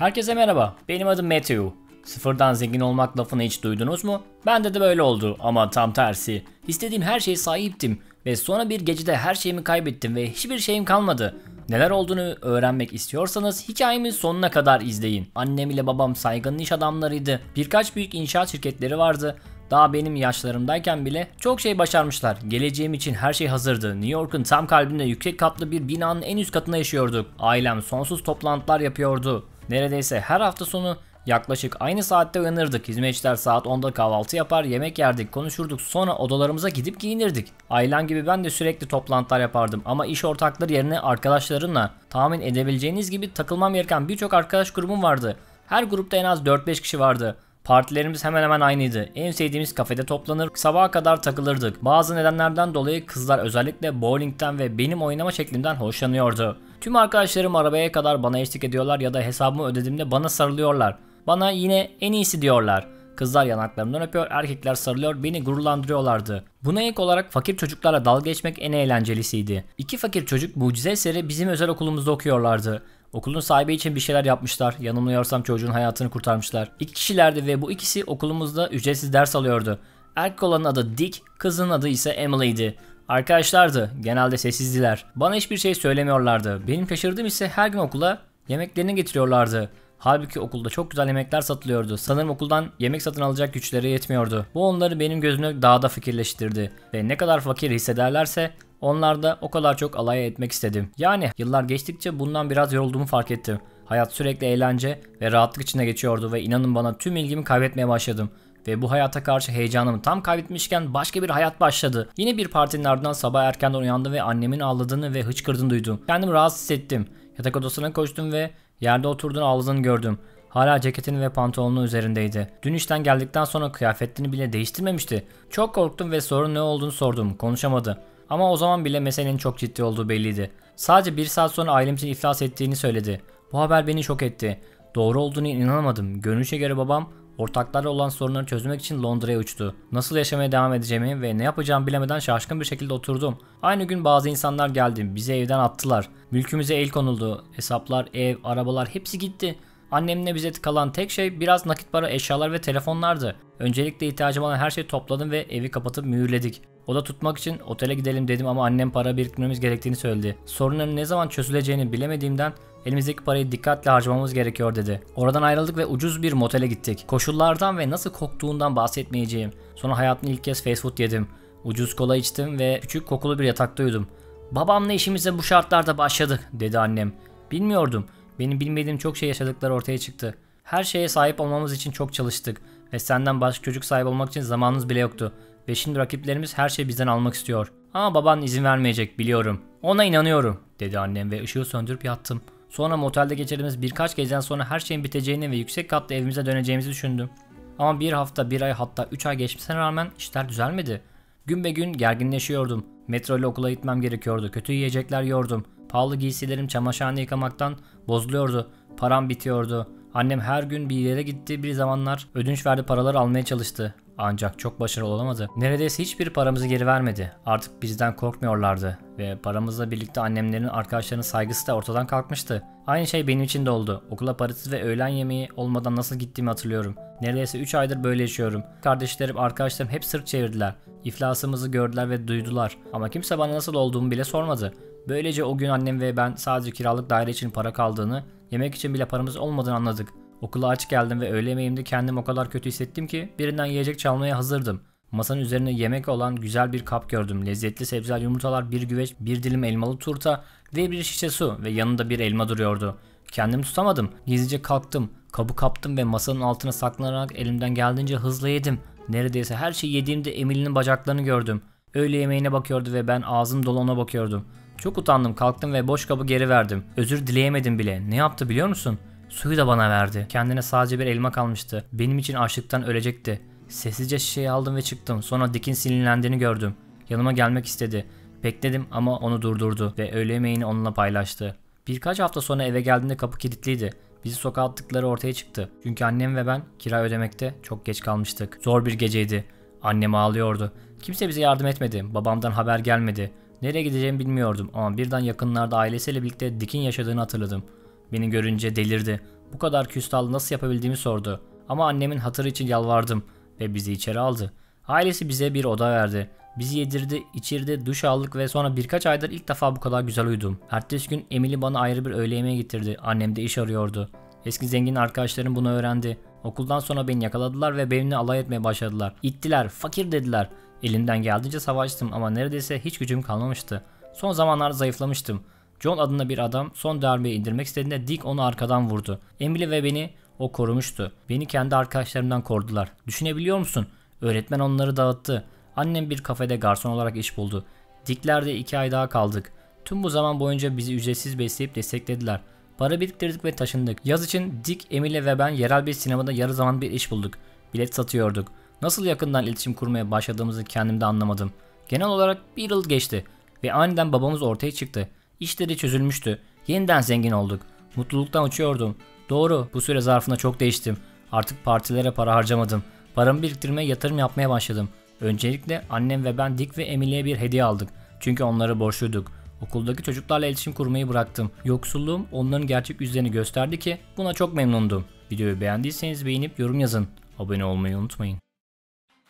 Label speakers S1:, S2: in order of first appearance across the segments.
S1: Herkese merhaba, benim adım Matthew. Sıfırdan zengin olmak lafını hiç duydunuz mu? Bende de böyle oldu ama tam tersi. İstediğim her şeye sahiptim ve sonra bir gecede her şeyimi kaybettim ve hiçbir şeyim kalmadı. Neler olduğunu öğrenmek istiyorsanız hikayemin sonuna kadar izleyin. Annem ile babam saygın iş adamlarıydı. Birkaç büyük inşaat şirketleri vardı. Daha benim yaşlarımdayken bile çok şey başarmışlar. Geleceğim için her şey hazırdı. New York'un tam kalbinde yüksek katlı bir binanın en üst katında yaşıyorduk. Ailem sonsuz toplantılar yapıyordu. Neredeyse her hafta sonu yaklaşık aynı saatte uyanırdık. Hizmetçiler saat 10'da kahvaltı yapar, yemek yerdik, konuşurduk. Sonra odalarımıza gidip giyinirdik. Ailem gibi ben de sürekli toplantılar yapardım. Ama iş ortakları yerine arkadaşlarımla tahmin edebileceğiniz gibi takılmam gereken birçok arkadaş grubum vardı. Her grupta en az 4-5 kişi vardı. Partilerimiz hemen hemen aynıydı. En sevdiğimiz kafede toplanır, sabaha kadar takılırdık. Bazı nedenlerden dolayı kızlar özellikle bowlingten ve benim oynama şeklimden hoşlanıyordu. Tüm arkadaşlarım arabaya kadar bana eşlik ediyorlar ya da hesabımı ödediğimde bana sarılıyorlar. Bana yine en iyisi diyorlar. Kızlar yanaklarımdan öpüyor, erkekler sarılıyor, beni gururlandırıyorlardı. Buna ek olarak fakir çocuklarla dalga geçmek en eğlencelisiydi. İki fakir çocuk mucize eseri bizim özel okulumuzda okuyorlardı. Okulun sahibi için bir şeyler yapmışlar. Yanılmıyorsam çocuğun hayatını kurtarmışlar. İki kişilerdi ve bu ikisi okulumuzda ücretsiz ders alıyordu. Erkek olanın adı Dick, kızın adı ise Emily'di. Arkadaşlardı. Genelde sessizdiler. Bana hiçbir şey söylemiyorlardı. Benim şaşırdığım ise her gün okula yemeklerini getiriyorlardı. Halbuki okulda çok güzel yemekler satılıyordu. Sanırım okuldan yemek satın alacak güçleri yetmiyordu. Bu onları benim gözümde daha da fikirleştirdi. Ve ne kadar fakir hissederlerse onlar da o kadar çok alay etmek istedim. Yani yıllar geçtikçe bundan biraz yorulduğumu fark ettim. Hayat sürekli eğlence ve rahatlık içinde geçiyordu ve inanın bana tüm ilgimi kaybetmeye başladım. Ve bu hayata karşı heyecanımı tam kaybetmişken başka bir hayat başladı. Yine bir partinin ardından sabah erkenden uyandım ve annemin ağladığını ve hıçkırdığını duydum. Kendimi rahatsız hissettim. Yatak odasına koştum ve yerde oturduğunu ağladığını gördüm. Hala ceketini ve pantolonunu üzerindeydi. Dün işten geldikten sonra kıyafetini bile değiştirmemişti. Çok korktum ve sorun ne olduğunu sordum. Konuşamadı. Ama o zaman bile meselenin çok ciddi olduğu belliydi. Sadece bir saat sonra ailemizin iflas ettiğini söyledi. Bu haber beni şok etti. Doğru olduğunu inanamadım. Görünüşe göre babam ortaklarla olan sorunları çözmek için Londra'ya uçtu. Nasıl yaşamaya devam edeceğimi ve ne yapacağımı bilemeden şaşkın bir şekilde oturdum. Aynı gün bazı insanlar geldi. Bizi evden attılar. Mülkümüze el konuldu. Hesaplar, ev, arabalar hepsi gitti. Annemle bize kalan tek şey biraz nakit para, eşyalar ve telefonlardı. Öncelikle ihtiyacım olan her şeyi topladım ve evi kapatıp mühürledik. Oda tutmak için otele gidelim dedim ama annem para biriktirmemiz gerektiğini söyledi. Sorunların ne zaman çözüleceğini bilemediğimden elimizdeki parayı dikkatle harcamamız gerekiyor dedi. Oradan ayrıldık ve ucuz bir motele gittik. Koşullardan ve nasıl koktuğundan bahsetmeyeceğim. Sonra hayatımda ilk kez fast food yedim. Ucuz kola içtim ve küçük kokulu bir yatakta uyudum. Babamla işimize bu şartlarda başladık dedi annem. Bilmiyordum. Benim bilmediğim çok şey yaşadıkları ortaya çıktı. Her şeye sahip olmamız için çok çalıştık ve senden başka çocuk sahibi olmak için zamanımız bile yoktu. Ve şimdi rakiplerimiz her şeyi bizden almak istiyor. Ama baban izin vermeyecek biliyorum. Ona inanıyorum dedi annem ve ışığı söndürüp yattım. Sonra motelde geçirdiğimiz birkaç geceden sonra her şeyin biteceğini ve yüksek katlı evimize döneceğimizi düşündüm. Ama bir hafta, bir ay hatta üç ay geçmesine rağmen işler düzelmedi. Gün be gün gerginleşiyordum. Metro ile okula gitmem gerekiyordu. Kötü yiyecekler yiyordum. Pahalı giysilerim çamaşırhane yıkamaktan bozuluyordu. Param bitiyordu. Annem her gün bir yere gitti bir zamanlar ödünç verdi paraları almaya çalıştı. Ancak çok başarılı olamadı. Neredeyse hiçbir paramızı geri vermedi. Artık bizden korkmuyorlardı ve paramızla birlikte annemlerin arkadaşlarının saygısı da ortadan kalkmıştı. Aynı şey benim için de oldu. Okula parasız ve öğlen yemeği olmadan nasıl gittiğimi hatırlıyorum. Neredeyse 3 aydır böyle yaşıyorum. Kardeşlerim, arkadaşlarım hep sırt çevirdiler. İflasımızı gördüler ve duydular. Ama kimse bana nasıl olduğumu bile sormadı. Böylece o gün annem ve ben sadece kiralık daire için para kaldığını, yemek için bile paramız olmadığını anladık. Okula aç geldim ve öğle yemeğimde kendim o kadar kötü hissettim ki birinden yiyecek çalmaya hazırdım. Masanın üzerine yemek olan güzel bir kap gördüm. Lezzetli sebzeler, yumurtalar, bir güveç, bir dilim elmalı turta ve bir şişe su ve yanında bir elma duruyordu. Kendimi tutamadım. Gizlice kalktım. Kabı kaptım ve masanın altına saklanarak elimden geldiğince hızlı yedim. Neredeyse her şeyi yediğimde Emily'nin bacaklarını gördüm. Öğle yemeğine bakıyordu ve ben ağzım dolu ona bakıyordum. Çok utandım kalktım ve boş kabı geri verdim. Özür dileyemedim bile. Ne yaptı biliyor musun? Suyu da bana verdi. Kendine sadece bir elma kalmıştı. Benim için açlıktan ölecekti. Sessizce şişeyi aldım ve çıktım. Sonra Dick'in sinirlendiğini gördüm. Yanıma gelmek istedi. Bekledim ama onu durdurdu ve öğle yemeğini onunla paylaştı. Birkaç hafta sonra eve geldiğinde kapı kilitliydi. Bizi sokağa attıkları ortaya çıktı. Çünkü annem ve ben kira ödemekte çok geç kalmıştık. Zor bir geceydi. Annem ağlıyordu. Kimse bize yardım etmedi. Babamdan haber gelmedi. Nereye gideceğimi bilmiyordum ama birden yakınlarda ailesiyle birlikte Dick'in yaşadığını hatırladım. Beni görünce delirdi. Bu kadar küstahlı nasıl yapabildiğimi sordu. Ama annemin hatırı için yalvardım ve bizi içeri aldı. Ailesi bize bir oda verdi. Bizi yedirdi, içirdi, duş aldık ve sonra birkaç aydır ilk defa bu kadar güzel uyudum. Ertesi gün Emily bana ayrı bir öğle yemeği getirdi. Annem de iş arıyordu. Eski zengin arkadaşlarım bunu öğrendi. Okuldan sonra beni yakaladılar ve benimle alay etmeye başladılar. İttiler, fakir dediler. Elimden geldiğince savaştım ama neredeyse hiç gücüm kalmamıştı. Son zamanlarda zayıflamıştım. John adında bir adam son darbeyi indirmek istediğinde Dick onu arkadan vurdu. Emily ve beni o korumuştu. Beni kendi arkadaşlarımdan korudular. Düşünebiliyor musun? Öğretmen onları dağıttı. Annem bir kafede garson olarak iş buldu. Dick'lerde iki ay daha kaldık. Tüm bu zaman boyunca bizi ücretsiz besleyip desteklediler. Para biriktirdik ve taşındık. Yaz için Dick, Emile ve ben yerel bir sinemada yarı zaman bir iş bulduk. Bilet satıyorduk. Nasıl yakından iletişim kurmaya başladığımızı kendimde anlamadım. Genel olarak bir yıl geçti ve aniden babamız ortaya çıktı. İşleri çözülmüştü. Yeniden zengin olduk. Mutluluktan uçuyordum. Doğru, bu süre zarfında çok değiştim. Artık partilere para harcamadım. Paramı biriktirmeye yatırım yapmaya başladım. Öncelikle annem ve ben Dick ve Emily'e bir hediye aldık. Çünkü onları borçluyduk. Okuldaki çocuklarla iletişim kurmayı bıraktım. Yoksulluğum onların gerçek yüzlerini gösterdi ki buna çok memnundum. Videoyu beğendiyseniz beğenip yorum yazın. Abone olmayı unutmayın.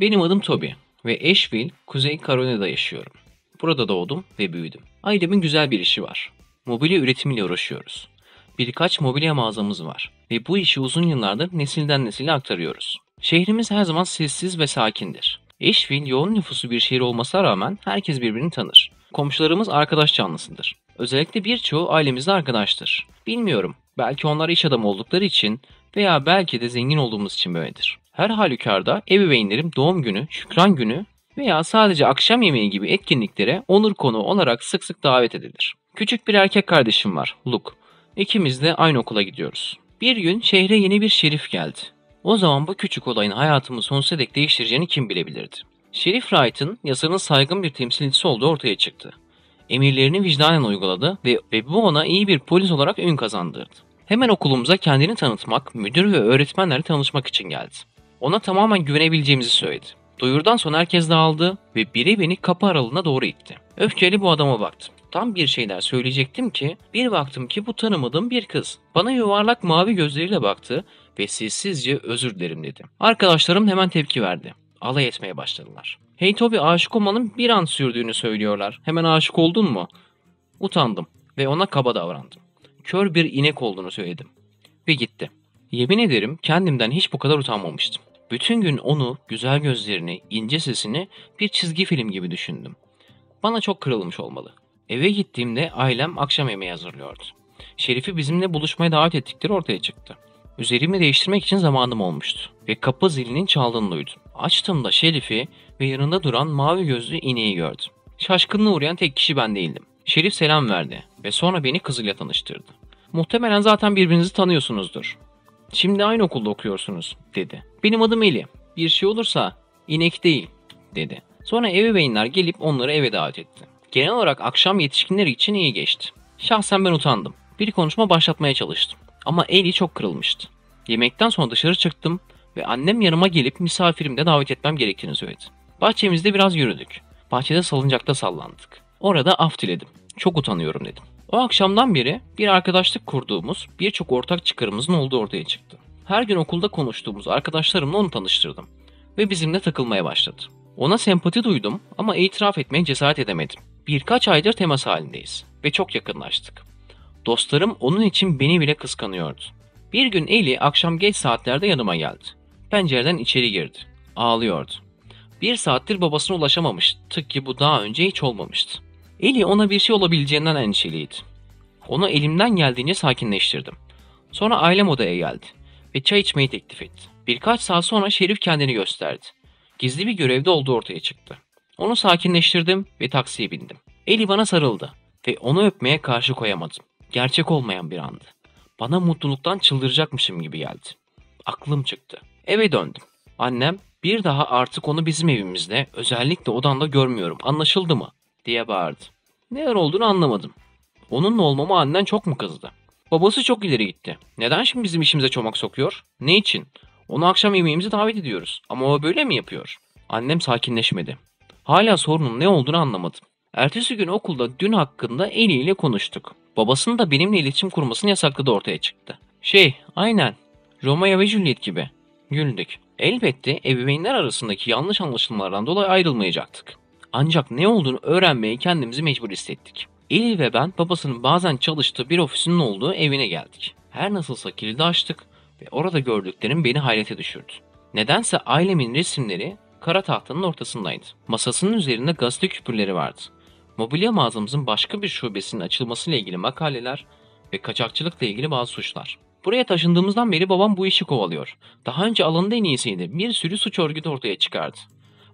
S2: Benim adım Toby ve Asheville, Kuzey Carolina'da yaşıyorum. Burada doğdum ve büyüdüm. Ailemin güzel bir işi var. Mobilya üretimiyle uğraşıyoruz. Birkaç mobilya mağazamız var ve bu işi uzun yıllardır nesilden nesile aktarıyoruz. Şehrimiz her zaman sessiz ve sakindir. Asheville yoğun nüfusu bir şehir olmasına rağmen herkes birbirini tanır. Komşularımız arkadaş canlısıdır. Özellikle birçoğu ailemizde arkadaştır. Bilmiyorum, belki onlar iş adamı oldukları için veya belki de zengin olduğumuz için böyledir. Her halükarda ebeveynlerim doğum günü, şükran günü veya sadece akşam yemeği gibi etkinliklere onur konu olarak sık sık davet edilir. Küçük bir erkek kardeşim var, Luke. İkimiz de aynı okula gidiyoruz. Bir gün şehre yeni bir şerif geldi. O zaman bu küçük olayın hayatımı sonsuza dek değiştireceğini kim bilebilirdi? Şerif Wright'ın yasanın saygın bir temsilcisi olduğu ortaya çıktı. Emirlerini vicdanen uyguladı ve, ve bu ona iyi bir polis olarak ün kazandırdı. Hemen okulumuza kendini tanıtmak, müdür ve öğretmenlerle tanışmak için geldi. Ona tamamen güvenebileceğimizi söyledi. Duyurdan sonra herkes dağıldı ve biri beni kapı aralığına doğru itti. Öfkeli bu adama baktım. Tam bir şeyler söyleyecektim ki bir baktım ki bu tanımadığım bir kız. Bana yuvarlak mavi gözleriyle baktı ve sessizce özür dilerim dedi. Arkadaşlarım hemen tepki verdi. Alay etmeye başladılar. Hey Toby aşık olmanın bir an sürdüğünü söylüyorlar. Hemen aşık oldun mu? Utandım ve ona kaba davrandım. Kör bir inek olduğunu söyledim. Ve gitti. Yemin ederim kendimden hiç bu kadar utanmamıştım. Bütün gün onu, güzel gözlerini, ince sesini bir çizgi film gibi düşündüm. Bana çok kırılmış olmalı. Eve gittiğimde ailem akşam yemeği hazırlıyordu. Şerif'i bizimle buluşmaya davet ettikleri ortaya çıktı. Üzerimi değiştirmek için zamanım olmuştu ve kapı zilinin çaldığını duydum. Açtığımda Şerif'i ve yanında duran mavi gözlü ineği gördüm. Şaşkınlığa uğrayan tek kişi ben değildim. Şerif selam verdi ve sonra beni kızıyla tanıştırdı. Muhtemelen zaten birbirinizi tanıyorsunuzdur. Şimdi aynı okulda okuyorsunuz dedi. Benim adım Eli. Bir şey olursa inek değil dedi. Sonra ebeveynler gelip onları eve davet etti. Genel olarak akşam yetişkinler için iyi geçti. Şahsen ben utandım. Bir konuşma başlatmaya çalıştım. Ama Eli çok kırılmıştı. Yemekten sonra dışarı çıktım ve annem yanıma gelip misafirimde davet etmem gerektiğini söyledi. Bahçemizde biraz yürüdük. Bahçede salıncakta sallandık. Orada af diledim. Çok utanıyorum dedim. O akşamdan beri bir arkadaşlık kurduğumuz, birçok ortak çıkarımızın olduğu ortaya çıktı. Her gün okulda konuştuğumuz arkadaşlarımla onu tanıştırdım ve bizimle takılmaya başladı. Ona sempati duydum ama itiraf etmeye cesaret edemedim. Birkaç aydır temas halindeyiz ve çok yakınlaştık. Dostlarım onun için beni bile kıskanıyordu. Bir gün Eli akşam geç saatlerde yanıma geldi. Pencereden içeri girdi. Ağlıyordu. Bir saattir babasına ulaşamamış. Tıpkı bu daha önce hiç olmamıştı. Eli ona bir şey olabileceğinden endişeliydi. Onu elimden geldiğince sakinleştirdim. Sonra ailem odaya geldi ve çay içmeyi teklif etti. Birkaç saat sonra Şerif kendini gösterdi. Gizli bir görevde olduğu ortaya çıktı. Onu sakinleştirdim ve taksiye bindim. Eli bana sarıldı ve onu öpmeye karşı koyamadım. Gerçek olmayan bir andı. Bana mutluluktan çıldıracakmışım gibi geldi. Aklım çıktı. Eve döndüm. Annem bir daha artık onu bizim evimizde özellikle odanda görmüyorum anlaşıldı mı diye bağırdı. Neler olduğunu anlamadım. Onunla olmama annen çok mu kızdı? Babası çok ileri gitti. Neden şimdi bizim işimize çomak sokuyor? Ne için? Onu akşam yemeğimize davet ediyoruz. Ama o böyle mi yapıyor? Annem sakinleşmedi. Hala sorunun ne olduğunu anlamadım. Ertesi gün okulda dün hakkında Eli ile konuştuk. Babasının da benimle iletişim kurmasını yasakladı ortaya çıktı. Şey, aynen. Romeo ve Juliet gibi. Güldük. Elbette ebeveynler arasındaki yanlış anlaşılmalardan dolayı ayrılmayacaktık. Ancak ne olduğunu öğrenmeye kendimizi mecbur hissettik. Eli ve ben babasının bazen çalıştığı bir ofisinin olduğu evine geldik. Her nasılsa kilidi açtık ve orada gördüklerim beni hayrete düşürdü. Nedense ailemin resimleri kara tahtanın ortasındaydı. Masasının üzerinde gazete küpürleri vardı. Mobilya mağazamızın başka bir şubesinin açılmasıyla ilgili makaleler ve kaçakçılıkla ilgili bazı suçlar. Buraya taşındığımızdan beri babam bu işi kovalıyor. Daha önce alanında en iyisiydi. Bir sürü suç örgütü ortaya çıkardı.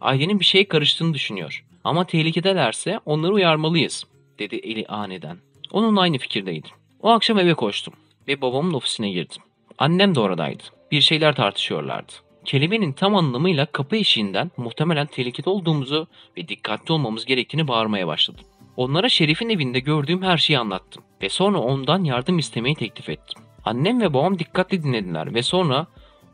S2: Ailenin bir şeye karıştığını düşünüyor. Ama tehlikedelerse onları uyarmalıyız, dedi Eli aniden. Onunla aynı fikirdeydim. O akşam eve koştum ve babamın ofisine girdim. Annem de oradaydı. Bir şeyler tartışıyorlardı. Kelimenin tam anlamıyla kapı eşiğinden muhtemelen tehlikede olduğumuzu ve dikkatli olmamız gerektiğini bağırmaya başladım. Onlara Şerif'in evinde gördüğüm her şeyi anlattım ve sonra ondan yardım istemeyi teklif ettim. Annem ve babam dikkatli dinlediler ve sonra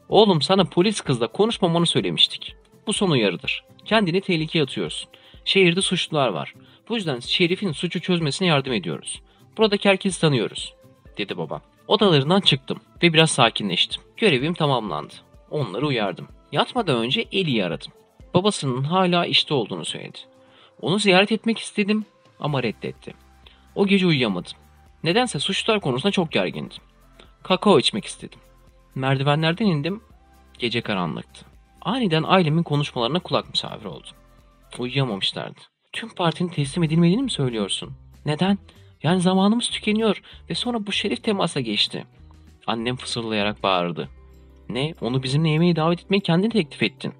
S2: ''Oğlum sana polis kızla konuşmamanı söylemiştik. Bu son uyarıdır. Kendini tehlikeye atıyorsun. Şehirde suçlular var. Bu yüzden Şerif'in suçu çözmesine yardım ediyoruz. Buradaki herkesi tanıyoruz.'' dedi babam. Odalarından çıktım ve biraz sakinleştim. Görevim tamamlandı. Onları uyardım. Yatmadan önce Eli'yi aradım. Babasının hala işte olduğunu söyledi. Onu ziyaret etmek istedim ama reddetti. O gece uyuyamadım. Nedense suçlar konusunda çok gergindim. Kakao içmek istedim. Merdivenlerden indim. Gece karanlıktı. Aniden ailemin konuşmalarına kulak misafir oldum. Uyuyamamışlardı. Tüm partinin teslim edilmediğini mi söylüyorsun? Neden? Yani zamanımız tükeniyor ve sonra bu şerif temasa geçti. Annem fısıldayarak bağırdı. Ne? Onu bizimle yemeğe davet etmeyi kendin teklif ettin.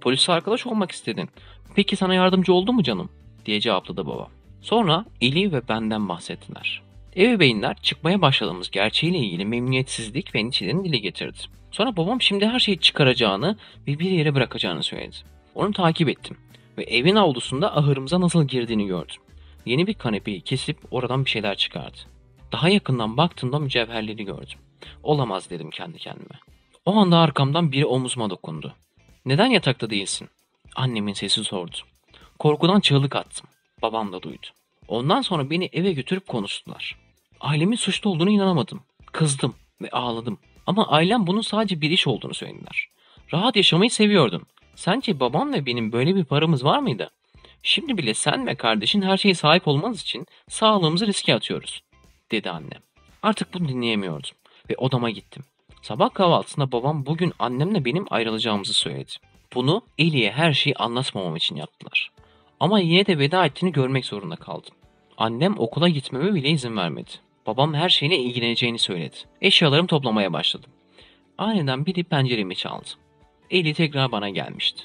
S2: Polisle arkadaş olmak istedin. Peki sana yardımcı oldu mu canım? diye cevapladı baba. Sonra Eli ve benden bahsettiler. Ebeveynler çıkmaya başladığımız gerçeğiyle ilgili memnuniyetsizlik ve endişelerini dile getirdi. Sonra babam şimdi her şeyi çıkaracağını ve bir yere bırakacağını söyledi. Onu takip ettim ve evin avlusunda ahırımıza nasıl girdiğini gördüm. Yeni bir kanepeyi kesip oradan bir şeyler çıkardı. Daha yakından baktığımda mücevherleri gördüm. Olamaz dedim kendi kendime. O anda arkamdan biri omuzuma dokundu. Neden yatakta değilsin? Annemin sesi sordu. Korkudan çığlık attım. Babam da duydu. Ondan sonra beni eve götürüp konuştular. Ailemin suçlu olduğunu inanamadım. Kızdım ve ağladım. Ama ailem bunun sadece bir iş olduğunu söylediler. Rahat yaşamayı seviyordun. Sence babam ve benim böyle bir paramız var mıydı? Şimdi bile sen ve kardeşin her şeye sahip olmanız için sağlığımızı riske atıyoruz, dedi annem. Artık bunu dinleyemiyordum ve odama gittim. Sabah kahvaltısında babam bugün annemle benim ayrılacağımızı söyledi. Bunu Eli'ye her şeyi anlatmamam için yaptılar. Ama yine de veda ettiğini görmek zorunda kaldım. Annem okula gitmeme bile izin vermedi. Babam her şeyine ilgileneceğini söyledi. Eşyalarımı toplamaya başladım. Aniden biri penceremi çaldı. Eli tekrar bana gelmişti.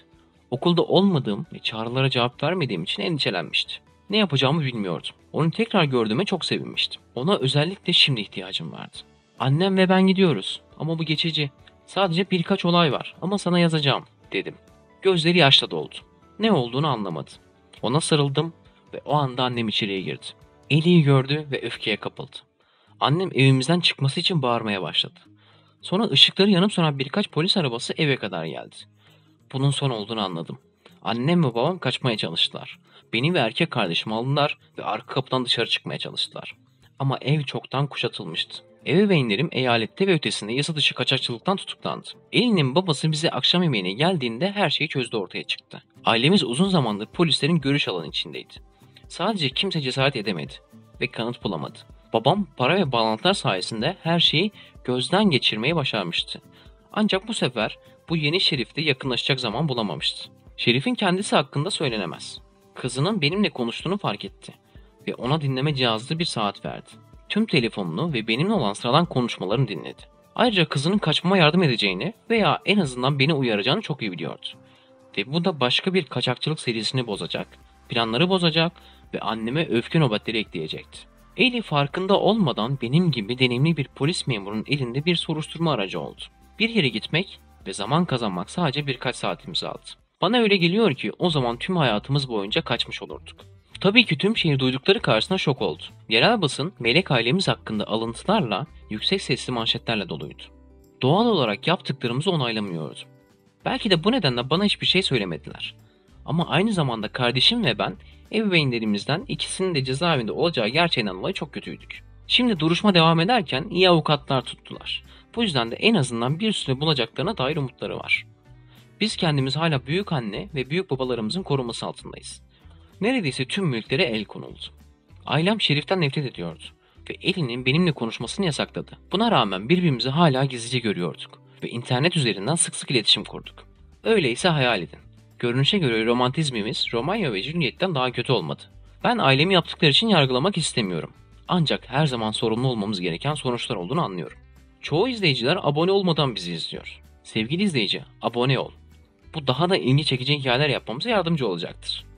S2: Okulda olmadığım ve çağrılara cevap vermediğim için endişelenmişti. Ne yapacağımı bilmiyordum. Onu tekrar gördüğüme çok sevinmiştim. Ona özellikle şimdi ihtiyacım vardı. Annem ve ben gidiyoruz ama bu geçici. Sadece birkaç olay var ama sana yazacağım dedim. Gözleri yaşla doldu. Ne olduğunu anlamadı. Ona sarıldım ve o anda annem içeriye girdi. Eli'yi gördü ve öfkeye kapıldı. Annem evimizden çıkması için bağırmaya başladı. Sonra ışıkları yanıp sönen birkaç polis arabası eve kadar geldi. Bunun son olduğunu anladım. Annem ve babam kaçmaya çalıştılar. Beni ve erkek kardeşimi aldılar ve arka kapıdan dışarı çıkmaya çalıştılar. Ama ev çoktan kuşatılmıştı. Ebeveynlerim eyalette ve ötesinde yasa dışı kaçakçılıktan tutuklandı. Elinin babası bize akşam yemeğine geldiğinde her şeyi çözdü ortaya çıktı. Ailemiz uzun zamandır polislerin görüş alanı içindeydi. Sadece kimse cesaret edemedi ve kanıt bulamadı. Babam para ve bağlantılar sayesinde her şeyi gözden geçirmeyi başarmıştı. Ancak bu sefer bu yeni şerifte yakınlaşacak zaman bulamamıştı. Şerif'in kendisi hakkında söylenemez. Kızının benimle konuştuğunu fark etti ve ona dinleme cihazlı bir saat verdi. Tüm telefonunu ve benimle olan sıradan konuşmalarını dinledi. Ayrıca kızının kaçmama yardım edeceğini veya en azından beni uyaracağını çok iyi biliyordu. Ve bu da başka bir kaçakçılık serisini bozacak, planları bozacak ve anneme öfke nöbetleri ekleyecekti. Eli farkında olmadan benim gibi deneyimli bir polis memurunun elinde bir soruşturma aracı oldu. Bir yere gitmek ve zaman kazanmak sadece birkaç saatimizi aldı. Bana öyle geliyor ki o zaman tüm hayatımız boyunca kaçmış olurduk. Tabii ki tüm şehir duydukları karşısında şok oldu. Yerel basın melek ailemiz hakkında alıntılarla, yüksek sesli manşetlerle doluydu. Doğal olarak yaptıklarımızı onaylamıyordu. Belki de bu nedenle bana hiçbir şey söylemediler. Ama aynı zamanda kardeşim ve ben ebeveynlerimizden ikisinin de cezaevinde olacağı gerçeğinden dolayı çok kötüydük. Şimdi duruşma devam ederken iyi avukatlar tuttular. Bu yüzden de en azından bir süre bulacaklarına dair umutları var. Biz kendimiz hala büyük anne ve büyük babalarımızın koruması altındayız. Neredeyse tüm mülklere el konuldu. Ailem Şerif'ten nefret ediyordu ve Elinin benimle konuşmasını yasakladı. Buna rağmen birbirimizi hala gizlice görüyorduk ve internet üzerinden sık sık iletişim kurduk. Öyleyse hayal edin. Görünüşe göre romantizmimiz Romeo ve Juliet'ten daha kötü olmadı. Ben ailemi yaptıkları için yargılamak istemiyorum. Ancak her zaman sorumlu olmamız gereken sonuçlar olduğunu anlıyorum. Çoğu izleyiciler abone olmadan bizi izliyor. Sevgili izleyici, abone ol. Bu daha da ilgi çekici hikayeler yapmamıza yardımcı olacaktır.